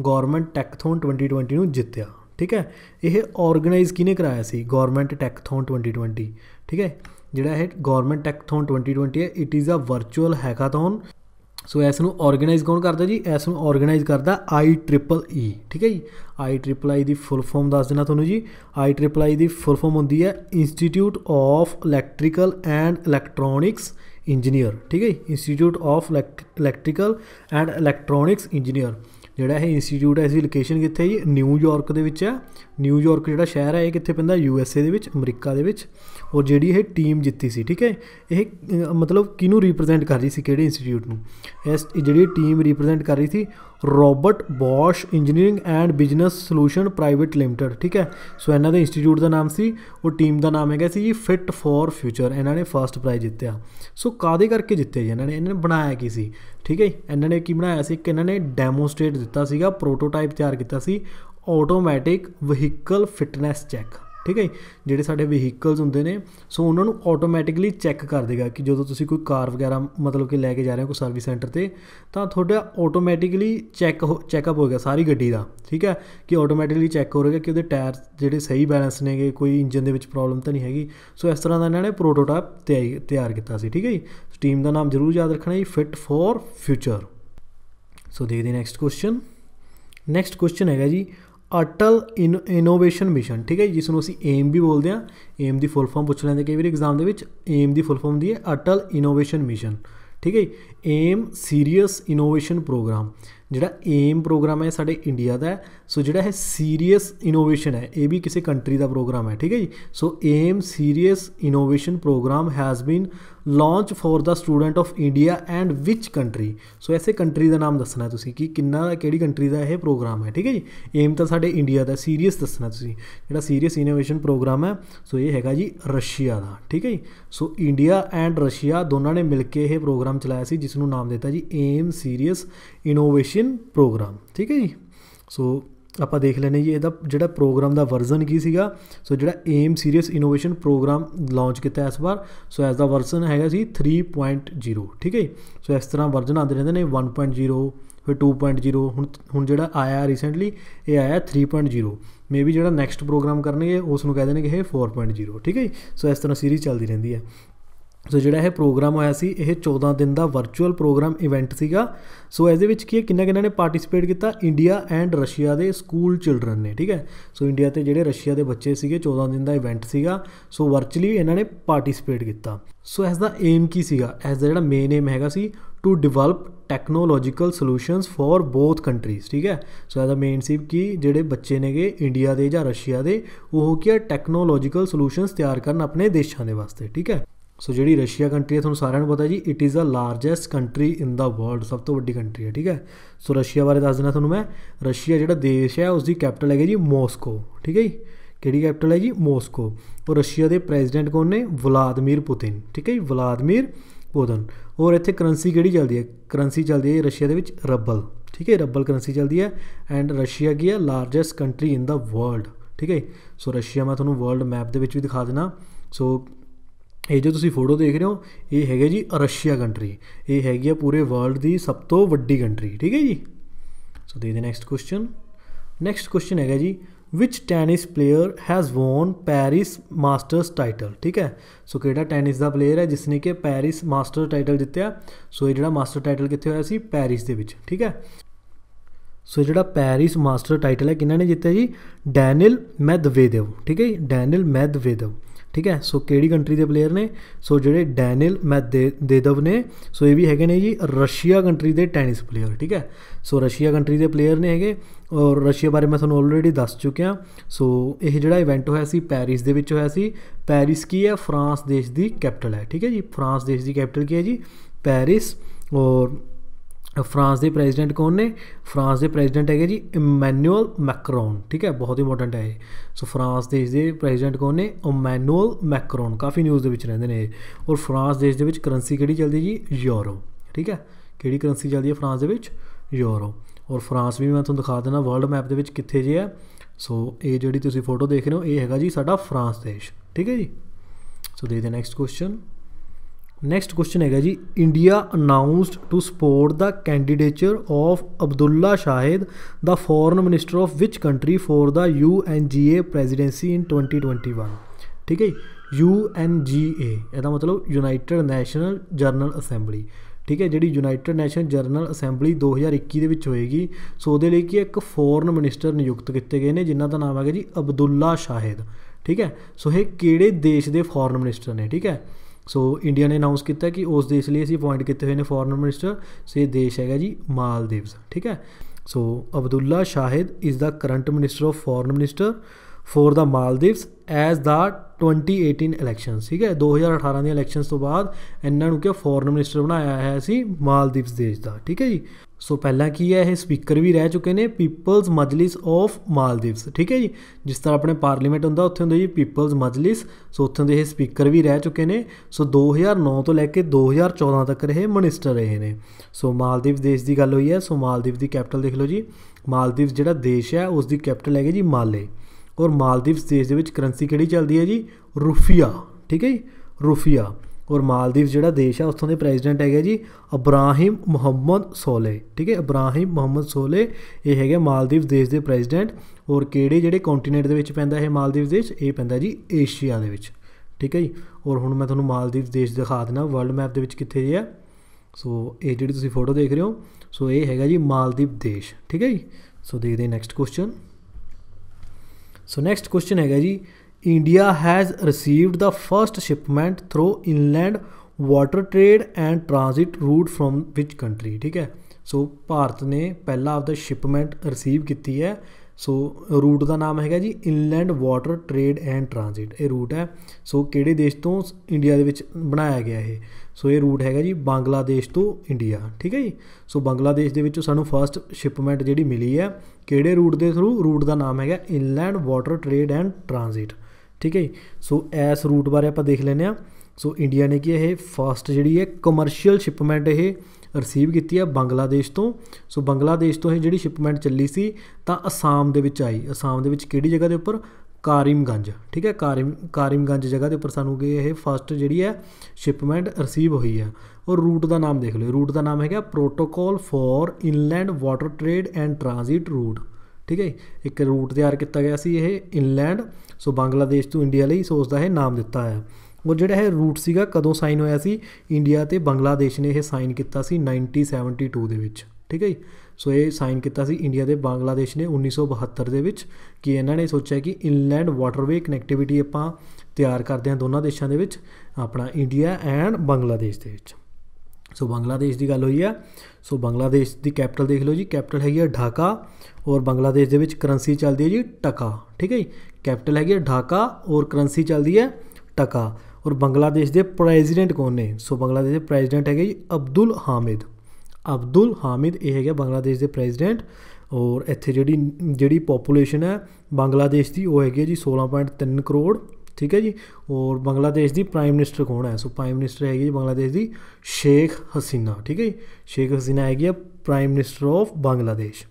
ਗਵਰਨਮੈਂਟ ਟੈਕਥੋਨ 2020 ਨੂੰ ਜਿੱਤਿਆ। ਠੀਕ ਹੈ, ਇਹ ਆਰਗੇਨਾਈਜ਼ ਕਿਨੇ ਕਰਾਇਆ ਸੀ? ਗਵਰਨਮੈਂਟ ਟੈਕਥੋਨ 2020 ਠੀਕ ਹੈ, ਜਿਹੜਾ ਇਹ ਗਵਰਨਮੈਂਟ ਟੈਕਥੋਨ 2020 ਹੈ it is a virtual hackathon so ਇਸ ਨੂੰ ਆਰਗੇਨਾਈਜ਼ ਕੌਣ ਕਰਦਾ ਜੀ? ਇਸ ਨੂੰ ਆਰਗੇਨਾਈਜ਼ ਕਰਦਾ ਆਈ ਟ੍ਰਿਪਲ ਈ ਠੀਕ ਹੈ ਜੀ? ਆਈ ਟ੍ਰਿਪਲ ਆਈ ਦੀ ਫੁੱਲ ਫਾਰਮ ਦੱਸ ਦੇਣਾ ਤੁਹਾਨੂੰ ਜੀ। ਆਈ ਟ੍ਰਿਪਲ ਆਈ ਦੀ ਫੁੱਲ ਫਾਰਮ ਹੁੰਦੀ ਹੈ institute of electrical and electronics engineer ਠੀਕ ਹੈ institute of electrical and electronics engineer ਜਿਹੜਾ ਇਹ ਇੰਸਟੀਚਿਊਟ ਹੈ, ਇਸ ਦੀ ਲੋਕੇਸ਼ਨ ਕਿੱਥੇ ਹੈ ਜੀ? ਨਿਊਯਾਰਕ ਦੇ ਵਿੱਚ ਹੈ। ਨਿਊਯਾਰਕ ਜਿਹੜਾ ਸ਼ਹਿਰ ਹੈ, ਇਹ ਕਿੱਥੇ ਪੈਂਦਾ? ਯੂ ਐਸ ਏ ਦੇ ਵਿੱਚ, ਅਮਰੀਕਾ ਦੇ ਵਿੱਚ। ਔਰ ਜਿਹੜੀ ਇਹ ਟੀਮ ਜਿੱਤੀ ਸੀ, ਠੀਕ ਹੈ? ਇਹ ਮਤਲਬ ਕਿਹਨੂੰ ਰਿਪਰੈਜ਼ੈਂਟ ਕਰ ਰਹੀ ਸੀ ਕਿਹੜੇ ਇੰਸਟੀਚਿਊਟ ਨੂੰ? ਇਸ ਜਿਹੜੀ ਟੀਮ ਰਿਪਰੈਜ਼ੈਂਟ ਕਰ ਰਹੀ ਸੀ Robert Bosch engineering and business solution private limited, ਠੀਕ ਹੈ? ਸੋ ਇਹਨਾਂ ਦੇ ਇੰਸਟੀਚਿਊਟ ਦਾ ਨਾਮ ਸੀ, ਉਹ ਟੀਮ ਦਾ ਨਾਮ ਹੈਗਾ ਸੀ ਜੀ ਫਿਟ ਫॉर ਫਿਊਚਰ ਇਹਨਾਂ ਨੇ ਫਰਸਟ ਪ੍ਰਾਈਜ਼ ਜਿੱਤਿਆ। ਸੋ ਕਾਦੇ ਕਰਕੇ ਜਿੱਤੇ ਜੀ ਇਹਨਾਂ ਨੇ? ਇਹਨਾਂ ਨੇ ਬਣਾਇਆ ਕੀ ਸੀ? ਠੀਕ ਹੈ ਇਹਨਾਂ ਨੇ ਕੀ ਬਣਾਇਆ ਸੀ? ਕਿ ਇਹਨਾਂ ਨੇ ਡੈਮੋਸਟ੍ਰੇਟ ਦਿੱਤਾ ਸੀਗਾ ਪ੍ਰੋਟੋਟਾਈਪ ਤਿਆਰ ਕੀਤਾ ਸੀ ਆਟੋਮੈਟਿਕ ਵਹੀਕਲ ਫਿਟਨੈਸ ਚੈੱਕ ਠੀਕ ਹੈ ਜਿਹੜੇ ਸਾਡੇ ਵਹੀਕਲਸ ਹੁੰਦੇ ਨੇ ਸੋ ਉਹਨਾਂ ਨੂੰ ਆਟੋਮੈਟਿਕਲੀ ਚੈੱਕ ਕਰ ਦੇਗਾ ਕਿ ਜਦੋਂ ਤੁਸੀਂ ਕੋਈ ਕਾਰ ਵਗੈਰਾ ਮਤਲਬ ਕਿ ਲੈ ਕੇ ਜਾ ਰਹੇ ਹੋ ਕੋਈ ਸਰਵਿਸ ਸੈਂਟਰ ਤੇ, ਤਾਂ ਤੁਹਾਡਾ ਆਟੋਮੈਟਿਕਲੀ ਚੈੱਕ ਚੈੱਕਅਪ ਹੋਏਗਾ ਸਾਰੀ ਗੱਡੀ ਦਾ, ਠੀਕ ਹੈ? ਕਿ ਆਟੋਮੈਟਿਕਲੀ ਚੈੱਕ ਹੋ ਰਿਹਾ ਕਿ ਉਹਦੇ ਟਾਇਰ ਜਿਹੜੇ ਸਹੀ ਬੈਲੈਂਸ ਨੇਗੇ ਕੋਈ ਇੰਜਨ ਦੇ ਵਿੱਚ ਪ੍ਰੋਬਲਮ ਤਾਂ ਨਹੀਂ ਹੈਗੀ। ਸੋ ਇਸ ਤਰ੍ਹਾਂ ਦਾ ਇਹਨਾਂ ਨੇ ਪ੍ਰੋਟੋਟਾਈਪ ਤਿਆਰ ਕੀਤਾ ਸੀ, ਠੀਕ ਹੈ ਜੀ? ਟੀਮ ਦਾ ਨਾਮ ਜ਼ਰੂਰ ਯਾਦ ਰੱਖਣਾ ਜੀ ਫਿਟ ਫॉर ਫਿਊਚਰ ਸੋ ਦੇਖਦੇ ਨੈਕਸਟ ਕੁਐਸਚਨ ਨੈਕਸਟ ਕੁਐਸਚਨ ਹੈਗਾ ਜੀ ਅਟਲ ਇਨੋਵੇਸ਼ਨ ਮਿਸ਼ਨ ਠੀਕ ਹੈ ਜਿਸ ਨੂੰ ਅਸੀਂ ਏਮ ਵੀ ਬੋਲਦੇ ਆ ਏਮ ਦੀ ਫੁੱਲ ਫਾਰਮ ਪੁੱਛ ਲੈਂਦੇ ਕਈ ਵਾਰੀ ਐਗਜ਼ਾਮ ਦੇ ਵਿੱਚ ਏਮ ਦੀ ਫੁੱਲ ਫਾਰਮ ਹੁੰਦੀ ਹੈ ਅਟਲ ਇਨੋਵੇਸ਼ਨ ਮਿਸ਼ਨ, ਠੀਕ ਹੈ ਏਮ ਸੀਰੀਅਸ ਇਨੋਵੇਸ਼ਨ ਪ੍ਰੋਗਰਾਮ ਜਿਹੜਾ ਏਮ ਪ੍ਰੋਗਰਾਮ ਹੈ ਸਾਡੇ ਇੰਡੀਆ ਦਾ ਸੋ ਜਿਹੜਾ ਹੈ ਸੀਰੀਅਸ ਇਨੋਵੇਸ਼ਨ ਹੈ, ਇਹ ਵੀ ਕਿਸੇ ਕੰਟਰੀ ਦਾ ਪ੍ਰੋਗਰਾਮ ਹੈ, ਠੀਕ ਹੈ ਜੀ? So AIM Sirius innovation programme has been launch for the student of India and which country so ਐਸੇ ਕੰਟਰੀ ਦਾ ਨਾਮ ਦੱਸਣਾ ਤੁਸੀਂ ਕਿ ਕਿੰਨਾ, ਕਿਹੜੀ ਕੰਟਰੀ ਦਾ ਇਹ ਪ੍ਰੋਗਰਾਮ ਹੈ, ਠੀਕ ਹੈ ਜੀ? ਏਮ ਤਾਂ ਸਾਡੇ ਇੰਡੀਆ ਦਾ ਸੀਰੀਅਸ ਦੱਸਣਾ ਤੁਸੀਂ। ਜਿਹੜਾ ਸੀਰੀਅਸ ਇਨੋਵੇਸ਼ਨ ਪ੍ਰੋਗਰਾਮ ਹੈ ਸੋ ਇਹ ਹੈਗਾ ਜੀ ਰਸ਼ੀਆ ਦਾ, ਠੀਕ ਹੈ ਜੀ? ਸੋ ਇੰਡੀਆ ਐਂਡ ਰਸ਼ੀਆ ਦੋਨਾਂ ਨੇ ਮਿਲ ਕੇ ਇਹ ਪ੍ਰੋਗਰਾਮ ਚਲਾਇਆ ਸੀ ਜਿਸ ਨੂੰ ਨਾਮ ਦਿੱਤਾ ਜੀ ਏਮ ਸੀਰੀਅਸ ਇਨੋਵੇਸ਼ਨ ਪ੍ਰੋਗਰਾਮ ਠੀਕ ਹੈ ਜੀ? ਸੋ ਆਪਾਂ ਦੇਖ ਲੈਨੇ ਜੀ, ਇਹਦਾ ਜਿਹੜਾ ਪ੍ਰੋਗਰਾਮ ਦਾ ਵਰਜ਼ਨ ਕੀ ਸੀਗਾ? ਸੋ ਜਿਹੜਾ AIM Sirius innovation programme launch ਕੀਤਾ ਇਸ ਵਾਰ ਸੋ ਇਸ ਦਾ ਵਰਜ਼ਨ ਹੈਗਾ ਸੀ 3.0 ਠੀਕ ਹੈ ਸੋ ਇਸ ਤਰ੍ਹਾਂ ਵਰਜ਼ਨ ਆਉਂਦੇ ਰਹਿੰਦੇ ਨੇ 1.0 ਫਿਰ 2.0 ਹੁਣ ਹੁਣ ਜਿਹੜਾ ਆਇਆ ਰੀਸੈਂਟਲੀ ਇਹ ਆਇਆ 3.0 ਮੇਬੀ ਜਿਹੜਾ ਨੈਕਸਟ ਪ੍ਰੋਗਰਾਮ ਕਰਨਗੇ, ਉਸ ਨੂੰ ਕਹਿ ਦੇਣਗੇ ਇਹ 4.0 ਠੀਕ ਹੈ ਸੋ ਇਸ ਤਰ੍ਹਾਂ ਸੀਰੀਜ਼ ਚੱਲਦੀ ਰਹਿੰਦੀ ਹੈ। ਸੋ ਜਿਹੜਾ ਇਹ ਪ੍ਰੋਗਰਾਮ ਹੋਇਆ ਸੀ, ਇਹ 14 ਦਿਨ ਦਾ ਵਰਚੁਅਲ ਪ੍ਰੋਗਰਾਮ ਇਵੈਂਟ ਸੀਗਾ। ਸੋ ਇਹਦੇ ਵਿੱਚ ਕੀ ਕਿੰਨਾ ਕਿੰਨਾ ਨੇ ਪਾਰਟਿਸਿਪੇਟ ਕੀਤਾ? ਇੰਡੀਆ ਐਂਡ ਰਸ਼ੀਆ ਦੇ ਸਕੂਲ ਚਿਲड्रन ਨੇ, ਠੀਕ ਹੈ? ਸੋ ਇੰਡੀਆ ਤੇ ਜਿਹੜੇ ਰਸ਼ੀਆ ਦੇ ਬੱਚੇ ਸੀਗੇ 14 ਦਿਨ ਦਾ ਇਵੈਂਟ ਸੀਗਾ। ਸੋ ਵਰਚੁਅਲੀ ਇਹਨਾਂ ਨੇ ਪਾਰਟਿਸਿਪੇਟ ਕੀਤਾ। ਸੋ ਇਸ ਦਾ ਏਮ ਕੀ ਸੀਗਾ? ਇਸ ਦਾ ਜਿਹੜਾ ਮੇਨ ਏਮ ਹੈਗਾ ਸੀ to develop technological solutions for both countries ਠੀਕ ਹੈ? ਸੋ ਇਹਦਾ ਮੇਨ ਸੀ ਕਿ ਜਿਹੜੇ ਬੱਚੇ ਨੇਗੇ ਇੰਡੀਆ ਦੇ ਜਾਂ ਰਸ਼ੀਆ ਦੇ, ਉਹ ਕੀ ਹੈ ਟੈਕਨੋਲੋਜੀਕਲ ਸੋਲੂਸ਼ਨਸ ਤਿਆਰ ਕਰਨ ਆਪਣੇ ਦੇਸ਼ਾਂ ਦੇ ਵਾਸਤੇ, ਠੀਕ ਹੈ? ਸੋ ਜਿਹੜੀ ਰਸ਼ੀਆ ਕੰਟਰੀ ਹੈ, ਤੁਹਾਨੂੰ ਸਾਰਿਆਂ ਨੂੰ ਪਤਾ ਜੀ it is the largest country in the world ਸਭ ਤੋਂ ਵੱਡੀ ਕੰਟਰੀ ਹੈ, ਠੀਕ ਹੈ? ਸੋ ਰਸ਼ੀਆ ਬਾਰੇ ਦੱਸ ਦਿੰਦਾ ਤੁਹਾਨੂੰ ਮੈਂ। ਰਸ਼ੀਆ ਜਿਹੜਾ ਦੇਸ਼ ਹੈ ਉਸ ਦੀ ਕੈਪੀਟਲ ਹੈਗੀ ਜੀ ਮੋਸਕੋ ਠੀਕ ਹੈ ਜੀ? ਕਿਹੜੀ ਕੈਪੀਟਲ ਹੈ ਜੀ? ਮੋਸਕੋ ਔਰ ਰਸ਼ੀਆ ਦੇ ਪ੍ਰੈਜ਼ੀਡੈਂਟ ਕੌਣ ਨੇ? ਵਲਾਦਮੀਰ ਪੁਤਿਨ ਠੀਕ ਹੈ ਜੀ? ਵਲਾਦਮੀਰ ਪੁਤਿਨ ਔਰ ਇੱਥੇ ਕਰੰਸੀ ਕਿਹੜੀ ਚੱਲਦੀ ਹੈ? ਕਰੰਸੀ ਚੱਲਦੀ ਹੈ ਰਸ਼ੀਆ ਦੇ ਵਿੱਚ ਰੱਬਲ, ਠੀਕ ਹੈ ਰੱਬਲ ਕਰੰਸੀ ਚੱਲਦੀ ਹੈ। ਐਂਡ ਰਸ਼ੀਆ ਕੀ ਹੈ? Largest country in the world ਠੀਕ ਹੈ ਸੋ ਰਸ਼ੀਆ ਮੈਂ ਤੁਹਾਨੂੰ ਵਰਲਡ ਮੈਪ ਦੇ ਵਿੱਚ ਵੀ ਦਿਖਾ ਦੇਣਾ ਸੋ ਇਹ ਜੋ ਤੁਸੀਂ ਫੋਟੋ ਦੇਖ ਰਹੇ ਹੋ, ਇਹ ਹੈਗਾ ਜੀ ਰਸ਼ੀਆ ਕੰਟਰੀ ਇਹ ਹੈਗੀ ਆ ਪੂਰੇ ਵਰਲਡ ਦੀ ਸਭ ਤੋਂ ਵੱਡੀ ਕੰਟਰੀ ਠੀਕ ਹੈ ਜੀ? ਸੋ ਦੇ ਦੇ ਨੈਕਸਟ ਕੁਐਸਚਨ ਨੈਕਸਟ ਕੁਐਸਚਨ ਹੈਗਾ ਜੀ which tennis player has won Paris Masters title ਠੀਕ ਹੈ? ਸੋ ਕਿਹੜਾ ਟੈਨਿਸ ਦਾ ਪਲੇਅਰ ਹੈ ਜਿਸ ਨੇ ਕਿ ਪੈਰਿਸ ਮਾਸਟਰ ਟਾਈਟਲ ਜਿੱਤਿਆ? ਸੋ ਇਹ ਜਿਹੜਾ ਮਾਸਟਰ ਟਾਈਟਲ ਕਿੱਥੇ ਹੋਇਆ ਸੀ? ਪੈਰਿਸ ਦੇ ਵਿੱਚ, ਠੀਕ ਹੈ? ਸੋ ਜਿਹੜਾ ਪੈਰਿਸ ਮਾਸਟਰ ਟਾਈਟਲ ਹੈ, ਕਿਹਨਾਂ ਨੇ ਜਿੱਤਿਆ ਜੀ? ਡੈਨਿਲ ਮੈਦਵੇਦੇਵ ਠੀਕ ਹੈ ਜੀ? ਡੈਨਿਲ ਮੈਦਵੇਦੇਵ ਠੀਕ ਹੈ? ਸੋ ਕਿਹੜੀ ਕੰਟਰੀ ਦੇ ਪਲੇਅਰ ਨੇ? ਸੋ ਜਿਹੜੇ ਡੈਨੀਅਲ ਮੈਦੇਦਵ ਨੇ ਸੋ ਇਹ ਵੀ ਹੈਗੇ ਨੇ ਜੀ ਰਸ਼ੀਆ ਕੰਟਰੀ ਦੇ ਟੈਨਿਸ ਪਲੇਅਰ ਠੀਕ ਹੈ? ਸੋ ਰਸ਼ੀਆ ਕੰਟਰੀ ਦੇ ਪਲੇਅਰ ਨੇ ਹੈਗੇ ਔਰ ਰਸ਼ੀਆ ਬਾਰੇ ਮੈਂ ਤੁਹਾਨੂੰ ਆਲਰੇਡੀ ਦੱਸ ਚੁੱਕਿਆ। ਸੋ ਇਹ ਜਿਹੜਾ ਇਵੈਂਟ ਹੋਇਆ ਸੀ ਪੈਰਿਸ ਦੇ ਵਿੱਚ ਹੋਇਆ ਸੀ। ਪੈਰਿਸ ਕੀ ਹੈ? ਫਰਾਂਸ ਦੇਸ਼ ਦੀ ਕੈਪੀਟਲ ਹੈ, ਠੀਕ ਹੈ ਜੀ? ਫਰਾਂਸ ਦੇਸ਼ ਦੀ ਕੈਪੀਟਲ ਕੀ ਹੈ ਜੀ? ਪੈਰਿਸ ਔਰ ਫਰਾਂਸ ਦੇ ਪ੍ਰੈਜ਼ੀਡੈਂਟ ਕੌਣ ਨੇ? ਫਰਾਂਸ ਦੇ ਪ੍ਰੈਜ਼ੀਡੈਂਟ ਹੈਗੇ ਜੀ ਇਮੈਨੂਅਲ ਮੈਕਰੋਨ, ਠੀਕ ਹੈ? ਬਹੁਤ ਇੰਪੋਰਟੈਂਟ ਹੈ ਇਹ। ਸੋ ਫਰਾਂਸ ਦੇਸ਼ ਦੇ ਪ੍ਰੈਜ਼ੀਡੈਂਟ ਕੌਣ ਨੇ? ਇਮੈਨੂਅਲ ਮੈਕਰੋਨ, ਕਾਫੀ ਨਿਊਜ਼ ਦੇ ਵਿੱਚ ਰਹਿੰਦੇ ਨੇ ਔਰ ਫਰਾਂਸ ਦੇਸ਼ ਦੇ ਵਿੱਚ ਕਰੰਸੀ ਕਿਹੜੀ ਚੱਲਦੀ ਜੀ? ਯੂਰੋ, ਠੀਕ ਹੈ? ਕਿਹੜੀ ਕਰੰਸੀ ਚੱਲਦੀ ਹੈ ਫਰਾਂਸ ਦੇ ਵਿੱਚ? ਯੂਰੋ। ਔਰ ਫਰਾਂਸ ਵੀ ਮੈਂ ਤੁਹਾਨੂੰ ਦਿਖਾ ਦੇਣਾ ਵਰਲਡ ਮੈਪ ਦੇ ਵਿੱਚ ਕਿੱਥੇ ਜੇ ਹੈ। ਸੋ ਇਹ ਜਿਹੜੀ ਤੁਸੀਂ ਫੋਟੋ ਦੇਖ ਰਹੇ ਹੋ, ਇਹ ਹੈਗਾ ਜੀ ਸਾਡਾ ਫਰਾਂਸ ਦੇਸ਼, ਠੀਕ ਹੈ ਜੀ? ਸੋ ਦੇ ਦੇ ਨੈਕਸਟ ਕੁਐਸਚਨ ਨੈਕਸਟ ਕੁਐਸਚਨ ਹੈਗਾ ਜੀ India announced to support the candidature of Abdulla Shahid the foreign minister of which country for the UNGA presidency in 2021 ਠੀਕ ਹੈ ਯੂਐਨਜੀਏ ਇਹਦਾ ਮਤਲਬ ਯੂਨਾਈਟਿਡ ਨੈਸ਼ਨਲ ਜਨਰਲ ਅਸੈਂਬਲੀ ਠੀਕ ਹੈ ਜਿਹੜੀ ਯੂਨਾਈਟਿਡ ਨੇਸ਼ਨ ਜਨਰਲ ਅਸੈਂਬਲੀ 2021 ਦੇ ਵਿੱਚ ਹੋਏਗੀ ਸੋ ਉਹਦੇ ਲਈ ਕੀ ਇੱਕ ਫੋਰਨ ਮਿਨਿਸਟਰ ਨਿਯੁਕਤ ਕੀਤੇ ਗਏ ਨੇ ਜਿਨ੍ਹਾਂ ਦਾ ਨਾਮ ਹੈਗਾ ਜੀ ਅਬਦੁੱਲਾ ਸ਼ਾਹਿਦ ਠੀਕ ਹੈ ਸੋ ਇਹ ਕਿਹੜੇ ਦੇਸ਼ ਦੇ ਫੋਰਨ ਮਿਨਿਸਟਰ ਨੇ ਠੀਕ ਹੈ ਸੋ ਇੰਡੀਆ ਨੇ ਅਨਾਉਂਸ ਕੀਤਾ ਕਿ ਉਸ ਦੇਸ਼ ਲਈ ਅਸੀਂ ਅਪਾਇੰਟ ਕੀਤੇ ਹੋਏ ਨੇ ਫੋਰਨ ਮਿਨਿਸਟਰ ਸੋ ਇਹ ਦੇਸ਼ ਹੈਗਾ ਜੀ ਮਾਲਦੀਵਸ ਠੀਕ ਹੈ? So Abdulla Shahid is the current minister of foreign minister for the Maldives as the 2018 elections ਠੀਕ ਹੈ? 2018 ਦੀਆਂ ਇਲੈਕਸ਼ਨਸ ਤੋਂ ਬਾਅਦ ਇਹਨਾਂ ਨੂੰ ਕਿ ਫੋਰਨ ਮਿਨਿਸਟਰ ਬਣਾਇਆ ਹੈ ਸੀ ਮਾਲਦੀਵਸ ਦੇਸ਼ ਦਾ, ਠੀਕ ਹੈ ਜੀ? ਸੋ ਪਹਿਲਾਂ ਕੀ ਹੈ, ਇਹ ਸਪੀਕਰ ਵੀ ਰਹਿ ਚੁੱਕੇ ਨੇ ਪੀਪਲਸ ਮਜਲਿਸ ਆਫ ਮਾਲਦੀਵਸ ਠੀਕ ਹੈ ਜੀ? ਜਿਸ ਤਰ੍ਹਾਂ ਆਪਣੇ ਪਾਰਲੀਮੈਂਟ ਹੁੰਦਾ, ਉੱਥੇ ਹੁੰਦਾ ਜੀ ਪੀਪਲਸ ਮਜਲਿਸ ਸੋ ਉੱਥੇ ਦੇ ਇਹ ਸਪੀਕਰ ਵੀ ਰਹਿ ਚੁੱਕੇ ਨੇ, ਸੋ 2009 ਤੋਂ ਲੈ ਕੇ 2014 ਤੱਕ ਰਹੇ ਮਿਨਿਸਟਰ ਰਹੇ ਨੇ। ਸੋ ਮਾਲਦੀਵ ਦੇਸ਼ ਦੀ ਗੱਲ ਹੋਈ ਹੈ, ਸੋ ਮਾਲਦੀਵ ਦੀ ਕੈਪੀਟਲ ਦੇਖ ਲਓ ਜੀ। ਮਾਲਦੀਵ ਜਿਹੜਾ ਦੇਸ਼ ਹੈ, ਉਸ ਦੀ ਕੈਪੀਟਲ ਹੈਗੀ ਜੀ ਮਾਲੇ ਔਰ ਮਾਲਦੀਵਸ ਦੇਸ਼ ਦੇ ਵਿੱਚ ਕਰੰਸੀ ਕਿਹੜੀ ਚੱਲਦੀ ਹੈ ਜੀ? ਰੁਫੀਆ, ਠੀਕ ਹੈ ਜੀ? ਰੁਫੀਆ। ਔਰ ਮਾਲਦੀਵ ਜਿਹੜਾ ਦੇਸ਼ ਆ, ਉੱਥੋਂ ਦੇ ਪ੍ਰੈਜ਼ੀਡੈਂਟ ਹੈਗੇ ਜੀ ਅਬਰਾਹਿਮ ਮੁਹੰਮਦ ਸੋਲੇ, ਠੀਕ ਹੈ? ਅਬਰਾਹਿਮ ਮੁਹੰਮਦ ਸੋਲੇ, ਇਹ ਹੈਗੇ ਮਾਲਦੀਵ ਦੇਸ਼ ਦੇ ਪ੍ਰੈਜ਼ੀਡੈਂਟ ਔਰ ਕਿਹੜੇ ਜਿਹੜੇ ਕੰਟੀਨੈਂਟ ਦੇ ਵਿੱਚ ਪੈਂਦਾ ਇਹ ਮਾਲਦੀਵ ਦੇਸ਼? ਇਹ ਪੈਂਦਾ ਜੀ ਏਸ਼ੀਆ ਦੇ ਵਿੱਚ, ਠੀਕ ਹੈ ਜੀ? ਔਰ ਹੁਣ ਮੈਂ ਤੁਹਾਨੂੰ ਮਾਲਦੀਵ ਦੇਸ਼ ਦਿਖਾ ਦਿੰਦਾ ਵਰਲਡ ਮੈਪ ਦੇ ਵਿੱਚ ਕਿੱਥੇ ਜੀ ਆ? ਸੋ ਇਹ ਜਿਹੜੀ ਤੁਸੀਂ ਫੋਟੋ ਦੇਖ ਰਹੇ ਹੋ, ਸੋ ਇਹ ਹੈਗਾ ਜੀ ਮਾਲਦੀਵ ਦੇਸ਼, ਠੀਕ ਹੈ ਜੀ? ਸੋ ਦੇਖਦੇ ਹਾਂ next question so next question ਹੈਗਾ ਜੀ India has received the first shipment through inland water trade and transit route from which country ਠੀਕ ਹੈ ਸੋ ਭਾਰਤ ਨੇ ਪਹਿਲਾ ਆਪਦਾ ਸ਼ਿਪਮੈਂਟ ਰਿਸੀਵ ਕੀਤੀ ਹੈ ਸੋ ਰੂਟ ਦਾ ਨਾਮ ਹੈਗਾ ਜੀ inland water trade and transit ਇਹ ਰੂਟ ਹੈ ਸੋ ਕਿਹੜੇ ਦੇਸ਼ ਤੋਂ ਇੰਡੀਆ ਦੇ ਵਿੱਚ ਬਣਾਇਆ ਗਿਆ ਇਹ ਸੋ ਇਹ ਰੂਟ ਹੈਗਾ ਜੀ ਬੰਗਲਾਦੇਸ਼ ਤੋਂ ਇੰਡੀਆ ਠੀਕ ਹੈ ਜੀ ਸੋ ਬੰਗਲਾਦੇਸ਼ ਦੇ ਵਿੱਚੋਂ ਸਾਨੂੰ ਫਰਸਟ ਸ਼ਿਪਮੈਂਟ ਜਿਹੜੀ ਮਿਲੀ ਹੈ ਕਿਹੜੇ ਰੂਟ ਦੇ ਥਰੂ ਰੂਟ ਦਾ ਨਾਮ ਹੈਗਾ inland water trade and transit ਠੀਕ ਹੈ ਜੀ? ਸੋ ਇਸ ਰੂਟ ਬਾਰੇ ਆਪਾਂ ਦੇਖ ਲੈਂਦੇ ਆ ਸੋ ਇੰਡੀਆ ਨੇ ਕੀ ਇਹ ਫਸਟ ਜਿਹੜੀ ਹੈ ਕਮਰਸ਼ੀਅਲ ਸ਼ਿਪਮੈਂਟ ਇਹ ਰਿਸੀਵ ਕੀਤੀ ਹੈ ਬੰਗਲਾਦੇਸ਼ ਤੋਂ। ਸੋ ਬੰਗਲਾਦੇਸ਼ ਤੋਂ ਇਹ ਜਿਹੜੀ ਸ਼ਿਪਮੈਂਟ ਚੱਲੀ ਸੀ, ਤਾਂ ਅਸਾਮ ਦੇ ਵਿੱਚ ਆਈ। ਅਸਾਮ ਦੇ ਵਿੱਚ ਕਿਹੜੀ ਜਗ੍ਹਾ ਦੇ ਉੱਪਰ? ਕਾਰਿਮਗੰਜ, ਠੀਕ ਹੈ? ਕਾਰਿਮ, ਕਾਰਿਮਗੰਜ ਜਗ੍ਹਾ ਦੇ ਉੱਪਰ ਸਾਨੂੰ ਕੀ ਇਹ ਫਸਟ ਜਿਹੜੀ ਹੈ ਸ਼ਿਪਮੈਂਟ ਰਿਸੀਵ ਹੋਈ ਹੈ। ਔਰ ਰੂਟ ਦਾ ਨਾਮ ਦੇਖ ਲਓ। ਰੂਟ ਦਾ ਨਾਮ ਹੈਗਾ protocol for inland water trade and transit route ਠੀਕ ਹੈ ਇੱਕ ਰੂਟ ਤਿਆਰ ਕੀਤਾ ਗਿਆ ਸੀ ਇਹ ਇਨਲੈਂਡ ਸੋ ਬੰਗਲਾਦੇਸ਼ ਤੋਂ ਇੰਡੀਆ ਲਈ ਸੋ ਉਸ ਦਾ ਇਹ ਨਾਮ ਦਿੱਤਾ ਹੈ। ਉਹ ਜਿਹੜਾ ਇਹ ਰੂਟ ਸੀਗਾ, ਕਦੋਂ ਸਾਈਨ ਹੋਇਆ ਸੀ? ਇੰਡੀਆ ਤੇ ਬੰਗਲਾਦੇਸ਼ ਨੇ ਇਹ ਸਾਈਨ ਕੀਤਾ ਸੀ 1972 ਦੇ ਵਿੱਚ। ਠੀਕ ਹੈ ਜੀ? ਸੋ ਇਹ ਸਾਈਨ ਕੀਤਾ ਸੀ ਇੰਡੀਆ ਤੇ ਬੰਗਲਾਦੇਸ਼ ਨੇ 1972 ਦੇ ਵਿੱਚ, ਕਿ ਇਹਨਾਂ ਨੇ ਸੋਚਿਆ ਕਿ ਇਨਲੈਂਡ ਵਾਟਰਵੇ ਕਨੈਕਟੀਵਿਟੀ ਆਪਾਂ ਤਿਆਰ ਕਰਦੇ ਹਾਂ ਦੋਨਾਂ ਦੇਸ਼ਾਂ ਦੇ ਵਿੱਚ, ਆਪਣਾ ਇੰਡੀਆ ਐਂਡ ਬੰਗਲਾਦੇਸ਼ ਦੇ ਵਿੱਚ। ਸੋ ਬੰਗਲਾਦੇਸ਼ ਦੀ ਗੱਲ ਹੋਈ ਆ। ਸੋ ਬੰਗਲਾਦੇਸ਼ ਦੀ ਕੈਪੀਟਲ ਦੇਖ ਲਓ ਜੀ। ਕੈਪੀਟਲ ਹੈਗੀ ਆ ਢਾਕਾ ਔਰ ਬੰਗਲਾਦੇਸ਼ ਦੇ ਵਿੱਚ ਕਰੰਸੀ ਚੱਲਦੀ ਹੈ ਜੀ ਟਕਾ। ਠੀਕ ਹੈ ਜੀ? ਕੈਪੀਟਲ ਹੈਗੀ ਹੈ, ਢਾਕਾ ਔਰ ਕਰੰਸੀ ਚੱਲਦੀ ਹੈ, ਟਕਾ। ਔਰ ਬੰਗਲਾਦੇਸ਼ ਦੇ ਪ੍ਰੈਜ਼ੀਡੈਂਟ ਕੌਣ ਨੇ? ਸੋ ਬੰਗਲਾਦੇਸ਼ ਦੇ ਪ੍ਰੈਜ਼ੀਡੈਂਟ ਹੈਗੇ ਜੀ ਅਬਦੁਲ ਹਾਮਿਦ। ਅਬਦੁਲ ਹਾਮਿਦ, ਇਹ ਹੈਗਾ ਬੰਗਲਾਦੇਸ਼ ਦੇ ਪ੍ਰੈਜ਼ੀਡੈਂਟ। ਔਰ ਇੱਥੇ ਜਿਹੜੀ ਜਿਹੜੀ ਪੋਪੂਲੇਸ਼ਨ ਹੈ ਬੰਗਲਾਦੇਸ਼ ਦੀ, ਉਹ ਹੈਗੀ ਹੈ ਜੀ 16.3 ਕਰੋੜ, ਠੀਕ ਹੈ ਜੀ। ਔਰ ਬੰਗਲਾਦੇਸ਼ ਦੀ ਪ੍ਰਾਈਮ ਮਿਨਿਸਟਰ ਕੌਣ ਹੈ? ਸੋ ਪ੍ਰਾਈਮ ਮਿਨਿਸਟਰ ਹੈਗੀ ਜੀ ਬੰਗਲਾਦੇਸ਼ ਦੀ ਸ਼ੇਖ ਹਸੀਨਾ, ਠੀਕ ਹੈ ਜੀ। ਸ਼ੇਖ ਹਸੀਨਾ ਹੈਗੀ ਹੈ prime minister of Bangladesh.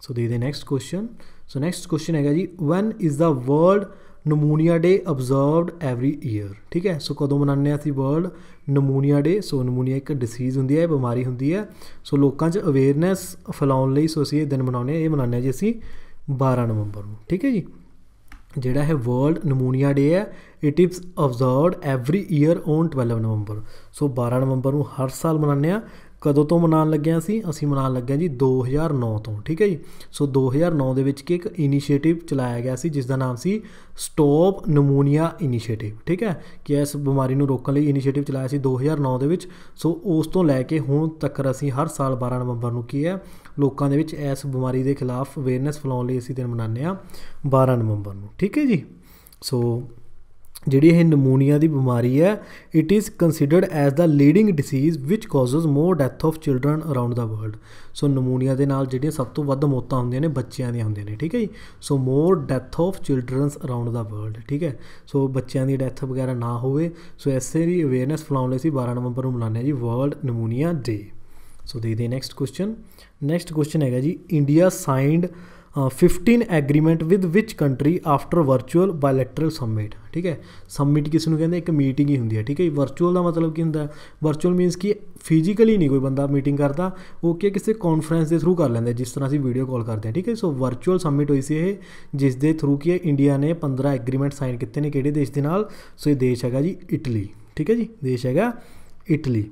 So ਦੇ ਦੇ next question. So next question ਹੈਗਾ ਜੀ when is the world pneumonia day observed every year ਠੀਕ ਹੈ? ਸੋ ਕਦੋਂ ਮਨਾਉਂਦੇ ਆ ਅਸੀਂ world pneumonia day so pneumonia ਇੱਕ ਡਿਸੀਜ਼ ਹੁੰਦੀ ਹੈ ਬਿਮਾਰੀ ਹੁੰਦੀ ਹੈ। ਸੋ ਲੋਕਾਂ 'ਚ ਅਵੇਅਰਨੈਸ ਫੈਲਾਉਣ ਲਈ ਸੋ ਅਸੀਂ ਇਹ ਦਿਨ ਮਨਾਉਂਦੇ ਆ ਇਹ ਮਨਾਉਂਦੇ ਆ ਜੀ ਅਸੀਂ 12 ਨਵੰਬਰ ਨੂੰ। ਠੀਕ ਹੈ ਜੀ? ਜਿਹੜਾ ਹੈ ਵਰਲਡ ਨਮੂਨੀਆ ਡੇ ਹੈ it is observed every year on 12 November. So 12 ਨਵੰਬਰ ਨੂੰ ਹਰ ਸਾਲ ਮਨਾਉਂਦੇ ਆ ਕਦੋਂ ਤੋਂ ਮਨਾਉਣ ਲੱਗਿਆ ਸੀ? ਅਸੀਂ ਮਨਾਉਣ ਲੱਗੇ ਜੀ 2009 ਤੋਂ, ਠੀਕ ਹੈ ਜੀ? ਸੋ 2009 ਦੇ ਵਿੱਚ ਕਿ ਇੱਕ ਇਨੀਸ਼ੀਏਟਿਵ ਚਲਾਇਆ ਗਿਆ ਸੀ ਜਿਸ ਦਾ ਨਾਮ ਸੀ ਸਟਾਪ ਨਮੂਨੀਆ ਇਨੀਸ਼ੀਏਟਿਵ, ਠੀਕ ਹੈ? ਕਿ ਇਸ ਬਿਮਾਰੀ ਨੂੰ ਰੋਕਣ ਲਈ ਇਨੀਸ਼ੀਏਟਿਵ ਚਲਾਇਆ ਸੀ 2009 ਦੇ ਵਿੱਚ। ਸੋ ਉਸ ਤੋਂ ਲੈ ਕੇ ਹੁਣ ਤੱਕ ਅਸੀਂ ਹਰ ਸਾਲ 12 ਨਵੰਬਰ ਨੂੰ ਕੀ ਹੈ, ਲੋਕਾਂ ਦੇ ਵਿੱਚ ਇਸ ਬਿਮਾਰੀ ਦੇ ਖਿਲਾਫ ਅਵੇਅਰਨੈਸ ਫੈਲਾਉਣ ਲਈ ਅਸੀਂ ਦਿਨ ਮਨਾਉਂਦੇ ਆ 12 ਨਵੰਬਰ ਨੂੰ, ਠੀਕ ਹੈ ਜੀ? ਸੋ ਜਿਹੜੀ ਇਹ ਨਮੂਨੀਆ ਦੀ ਬਿਮਾਰੀ ਹੈ it is considered as the leading disease which causes more death of children around the world so pneumonia ਦੇ ਨਾਲ ਜਿਹੜੀਆਂ ਸਭ ਤੋਂ ਵੱਧ ਮੌਤਾਂ ਹੁੰਦੀਆਂ ਨੇ, ਬੱਚਿਆਂ ਦੀਆਂ ਹੁੰਦੀਆਂ ਨੇ, ਠੀਕ ਹੈ ਜੀ? So more death of childrens around the world ਠੀਕ ਹੈ? ਸੋ ਬੱਚਿਆਂ ਦੀ ਡੈਥ ਵਗੈਰਾ ਨਾ ਹੋਵੇ ਸੋ ਐਸੇ ਦੀ ਅਵੇਅਰਨੈਸ ਫੈਲਾਉਣ ਲਈ ਸੀ 12 ਨਵੰਬਰ ਨੂੰ ਮਨਾਉਂਦੇ ਆ ਜੀ ਵਰਲਡ ਨਮੂਨੀਆ ਡੇ ਸੋ ਦੇਖਦੇ ਦੇ ਨੈਕਸਟ ਕੁਐਸਚਨ ਨੈਕਸਟ ਕੁਐਸਚਨ ਹੈਗਾ ਜੀ India signed 15 agreement with which country after virtual bilateral summit ਠੀਕ ਹੈ? ਸਮਿਟ ਕਿਸ ਨੂੰ ਕਹਿੰਦੇ, ਇੱਕ ਮੀਟਿੰਗ ਹੀ ਹੁੰਦੀ ਹੈ, ਠੀਕ ਹੈ? ਵਰਚੁਅਲ ਦਾ ਮਤਲਬ ਕੀ ਹੁੰਦਾ? ਵਰਚੁਅਲ ਮੀਨਸ ਕਿ ਫਿਜ਼ੀਕਲੀ ਨਹੀਂ ਕੋਈ ਬੰਦਾ ਮੀਟਿੰਗ ਕਰਦਾ, ਉਹ ਕਿ ਕਿਸੇ ਕਾਨਫਰੰਸ ਦੇ ਥਰੂ ਕਰ ਲੈਂਦਾ ਜਿਸ ਤਰ੍ਹਾਂ ਅਸੀਂ ਵੀਡੀਓ ਕਾਲ ਕਰਦੇ ਹਾਂ, ਠੀਕ ਹੈ? ਸੋ ਵਰਚੁਅਲ ਸਮਿਟ ਹੋਈ ਸੀ ਇਹ, ਜਿਸ ਦੇ ਥਰੂ ਕੀ ਇੰਡੀਆ ਨੇ 15 ਐਗਰੀਮੈਂਟ ਸਾਈਨ ਕੀਤੇ ਨੇ ਕਿਹੜੇ ਦੇਸ਼ ਦੇ ਨਾਲ? ਸੋ ਇਹ ਦੇਸ਼ ਹੈਗਾ ਜੀ ਇਟਲੀ ਠੀਕ ਹੈ ਜੀ? ਦੇਸ਼ ਹੈਗਾ Italy